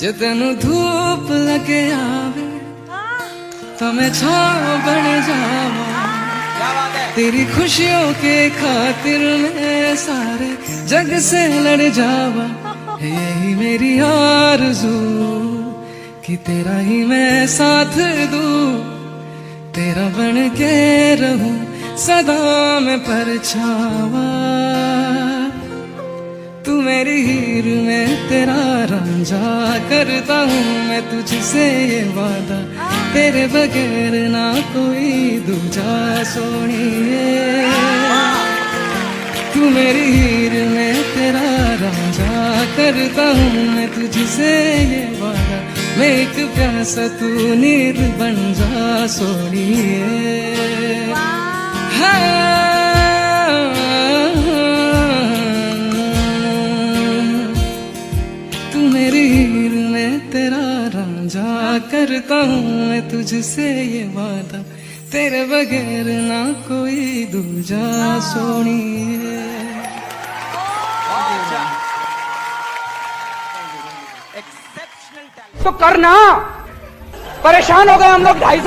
ਜੇ ਤੈਨੂੰ ਧੂਪ ਲੱਗੇ ਆਵੇ ਤਾਂ ਮੈਂ ਛਾਂ ਬਣ ਜਾਵਾਂ तेरी खुशियों के खातिर मैं सारे जग से लड़ जावा है यही मेरी आरज़ू कि तेरा ही मैं साथ दूं तेरा बन के रहूं सदा मैं परछावा तू मेरी हीर में तेरा रांझा करता हूँ मैं तुझसे ये वादा। तेरे बगैर ना कोई दूजा सोनिए। तू मेरी हीर में तेरा राजा करता हूँ मैं तुझसे ये वादा। मैं एक प्यासा तू नीर बन जा सोनिए। मेरी हीर में तेरा राजा करता हूँ मैं तुझसे ये वादा। तेरे बगैर ना कोई दूजा सोनी तो करना। परेशान हो गए हम लोग ढाई साल